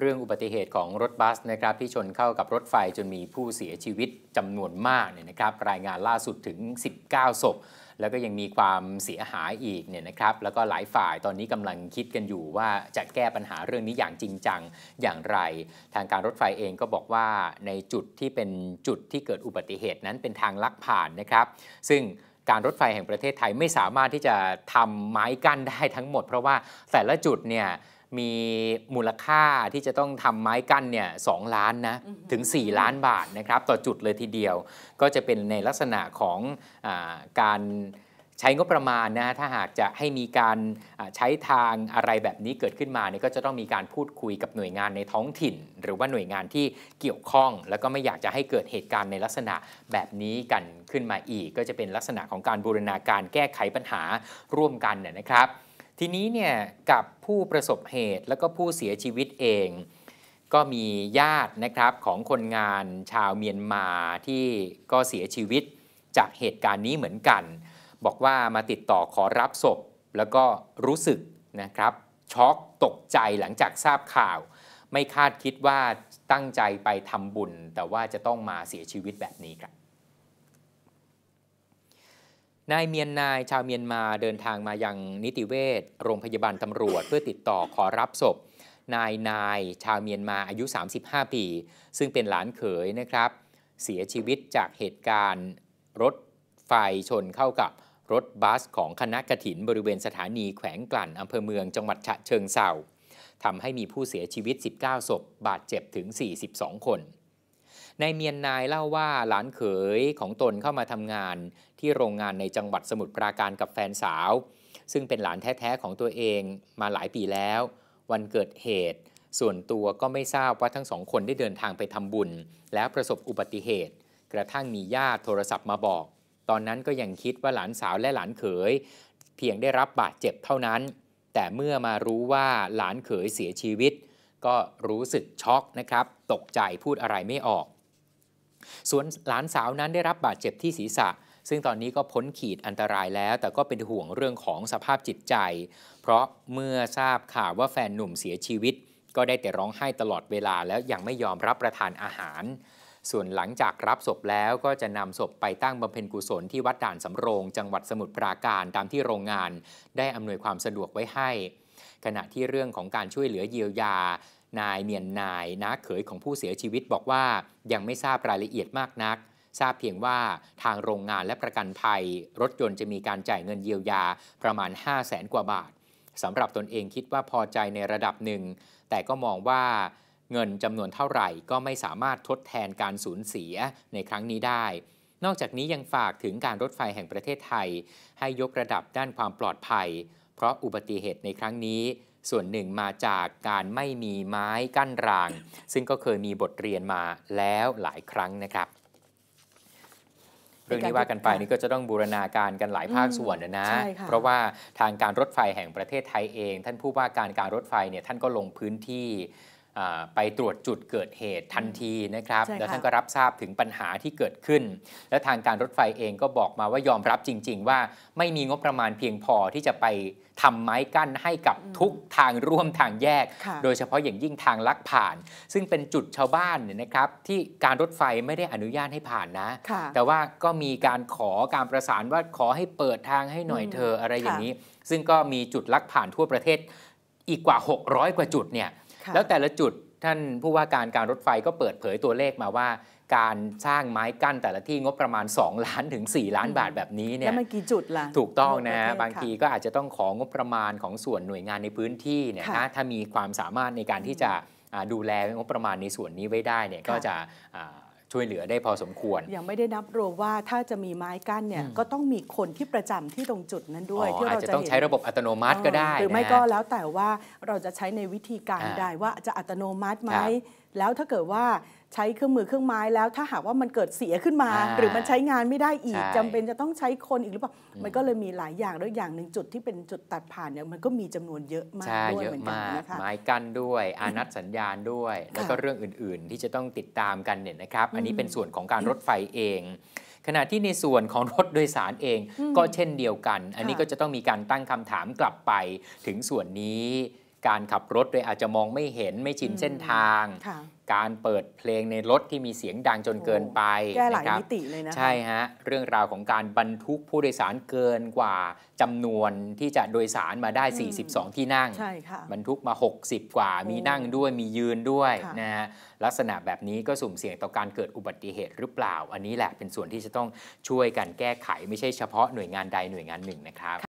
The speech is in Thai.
เรื่องอุบัติเหตุของรถบัสนะครับที่ชนเข้ากับรถไฟจนมีผู้เสียชีวิตจำนวนมากเนี่ยนะครับรายงานล่าสุดถึง 19 ศพ แล้วก็ยังมีความเสียหายอีกเนี่ยนะครับแล้วก็หลายฝ่ายตอนนี้กำลังคิดกันอยู่ว่าจะแก้ปัญหาเรื่องนี้อย่างจริงจังอย่างไร ทางการรถไฟเองก็บอกว่าในจุดที่เป็นจุดที่เกิดอุบัติเหตุนั้นเป็นทางลักผ่านนะครับ ซึ่งการรถไฟแห่งประเทศไทยไม่สามารถที่จะทำไม้กั้นได้ทั้งหมด เพราะว่าแต่ละจุดเนี่ย มีมูลค่าที่จะต้องทำไม้กั้นเนี่ยสล้านนะถึง 4 ล้านบาทนะครับต่อจุดเลยทีเดียว ก็จะเป็นในลักษณะของอการใช้งบประมาณนะถ้าหากจะให้มีการใช้ทางอะไรแบบนี้เกิดขึ้นมาเนี่ยก็จะต้องมีการพูดคุยกับหน่วยงานในท้องถิ่น หรือว่าหน่วยงานที่เกี่ยวข้อง แล้วก็ไม่อยากจะให้เกิดเหตุการณ์ในลักษณะแบบนี้กันขึ้นมาอีก ก็จะเป็นลักษณะของการบูรณาการแก้ไขปัญหาร่วมกันนะครับ ทีนี้เนี่ยกับผู้ประสบเหตุแล้วก็ผู้เสียชีวิตเอง ก็มีญาตินะครับของคนงานชาวเมียนมาที่ก็เสียชีวิตจากเหตุการณ์นี้เหมือนกัน บอกว่ามาติดต่อขอรับศพ แล้วก็รู้สึกนะครับช็อกตกใจหลังจากทราบข่าว ไม่คาดคิดว่าตั้งใจไปทำบุญ แต่ว่าจะต้องมาเสียชีวิตแบบนี้ครับ นายเมียนนายชาวเมียนมาเดินทางมายังนิติเวชโรงพยาบาลตำรวจ เพื่อติดต่อขอรับศพ นายนายชาวเมียนมาอายุ 35 ปี ซึ่งเป็นหลานเขยนะครับ เสียชีวิตจากเหตุการณ์รถไฟชนเข้ากับรถบัสของคณะกระถินบริเวณสถานีแขวงกลั่นอำเภอเมืองจังหวัดฉะเชิงเซาทำให้มีผู้เสียชีวิต 19 ศพบาดเจ็บถึง 42 คน ในเมียนนายเล่าว่าหลานเขยของตนเข้ามาทำงาน ที่โรงงานในจังหวัดสมุทรปราการกับแฟนสาว ซึ่งเป็นหลานแท้ๆของตัวเองมาหลายปีแล้ว วันเกิดเหตุ ส่วนตัวก็ไม่ทราบว่าทั้งสองคนได้เดินทางไปทำบุญ แล้วประสบอุบัติเหตุ กระทั่งมีญาติโทรศัพท์มาบอก ตอนนั้นก็ยังคิดว่าหลานสาวและหลานเขย เพียงได้รับบาดเจ็บเท่านั้น แต่เมื่อมารู้ว่าหลานเขยเสียชีวิต ก็รู้สึกช็อกนะครับ ตกใจพูดอะไรไม่ออก ส่วนหลานสาวนั้นได้รับบาดเจ็บที่ศีรษะ ซึ่งตอนนี้ก็พ้นขีดอันตรายแล้ว แต่ก็เป็นห่วงเรื่องของสภาพจิตใจ เพราะเมื่อทราบข่าวว่าแฟนหนุ่มเสียชีวิต ก็ได้แต่ร้องไห้ตลอดเวลาแล้วยังไม่ยอมรับประทานอาหาร ส่วนหลังจากรับศพแล้วก็จะนำศพไปตั้งบำเพ็ญกุศลที่วัดด่านสำโรง จังหวัดสมุทรปราการตามที่โรงงาน ได้อำนวยความสะดวกไว้ให้ขณะที่เรื่องของการช่วยเหลือเยียวยา นายเมียนนายน้าเขยของผู้เสียชีวิตบอกว่ายังไม่ทราบรายละเอียดมากนัก ทราบเพียงว่าทางโรงงานและประกันภัย รถยนต์จะมีการจ่ายเงินเยียวยาประมาณ 5 0 0แสนกว่าบาทสำหรับตนเองคิดว่าพอใจในระดับหนึ่ง แต่ก็มองว่าเงินจำนวนเท่าไหร่ก็ไม่สามารถทดแทนการสูญเสียในครั้งนี้ได้ นอกจากนี้ยังฝากถึงการรถไฟแห่งประเทศไทย ให้ยกระดับด้านความปลอดภัย เพราะอุบัติเหตุในครั้งนี้ ส่วนหนึ่งมาจากการไม่มีไม้กั้นราง ซึ่งก็เคยมีบทเรียนมาแล้วหลายครั้งนะครับเรื่องนี้ว่ากันไปนี่ก็จะต้องบูรณาการกันหลายภาคส่วนนะเพราะว่าทางการรถไฟแห่งประเทศไทยเอง ท่านผู้ว่าการการรถไฟเนี่ยท่านก็ลงพื้นที่ ไปตรวจจุดเกิดเหตุทันทีนะครับ แล้วท่านก็รับทราบถึงปัญหาที่เกิดขึ้น และทางการรถไฟเองก็บอกมาว่ายอมรับจริง ๆ ว่าไม่มีงบประมาณเพียงพอที่จะไปทำไม้กั้นให้กับทุกทางร่วมทางแยก โดยเฉพาะอย่างยิ่งทางลักผ่าน ซึ่งเป็นจุดชาวบ้านเนี่ยนะครับที่การรถไฟไม่ได้อนุญาตให้ผ่านนะ แต่ว่าก็มีการขอการประสานว่าขอให้เปิดทางให้หน่อยเธออะไรอย่างนี้ ซึ่งก็มีจุดลักผ่านทั่วประเทศอีกกว่า 600 กว่าจุดเนี่ย แล้วแต่ละจุดท่านผู้ว่าการการรถไฟก็เปิดเผยตัวเลขมาว่า การสร้างไม้กั้นแต่ละที่งบประมาณ 2 ล้านถึง 4 ล้านบาทแบบนี้เนี่ยแล้วมันกี่จุดล่ะถูกต้องนะบางทีก็อาจจะต้องของบประมาณของส่วนหน่วยงานในพื้นที่เนี่ยนะถ้ามีความสามารถในการที่จะดูแลงบประมาณในส่วนนี้ไว้ได้เนี่ยก็จะ ช่วยเหลือได้พอสมควร ยังไม่ได้นับรวมว่าถ้าจะมีไม้กั้นเนี่ยก็ต้องมีคนที่ประจำที่ตรงจุดนั้นด้วยที่เราจะต้องใช้ระบบอัตโนมัติก็ได้ หรือไม่ก็แล้วแต่ว่าเราจะใช้ในวิธีการใดว่าจะอัตโนมัติไหมแล้วถ้าเกิดว่าใช้เครื่องมือเครื่องไม้แล้วถ้าหากว่ามันเกิดเสียขึ้นมา หรือมันใช้งานไม่ได้อีกจำเป็นจะต้องใช้คนอีกหรือเปล่ามันก็เลยมีหลายอย่างด้วยอย่างหนึ่งจุดที่เป็นจุดตัดผ่านเนี่ยมันก็มีจำนวนเยอะมากด้วยเหมือนกันนะคะไม้กั้นด้วยอานัดสัญญาณด้วย แล้วก็เรื่องอื่น ๆ ที่จะต้องติดตามกันเนี่ยนะครับ อันนี้เป็นส่วนของการรถไฟเอง ขณะที่ในส่วนของรถโดยสารเองก็เช่นเดียวกัน อันนี้ก็จะต้องมีการตั้งคำถามกลับไปถึงส่วนนี้ การขับรถโดยอาจจะมองไม่เห็นไม่ชินอืมเส้นทางค่ะการเปิดเพลงในรถที่มีเสียงดังจนเกินไปแก้หลายนะครับมิติเลยนะคะใช่ฮะเรื่องราวของการบรรทุกผู้โดยสารเกินกว่าจำนวนที่จะโดยสารมาได้อืม42 ที่นั่งใช่ค่ะบรรทุกมา 60 กว่าโอ้มีนั่งด้วยมียืนด้วยค่ะนะฮะลักษณะแบบนี้ก็สุ่มเสี่ยงต่อการเกิดอุบัติเหตุหรือเปล่า อันนี้แหละเป็นส่วนที่จะต้องช่วยกันแก้ไขไม่ใช่เฉพาะหน่วยงานใดหน่วยงานหนึ่งนะครับ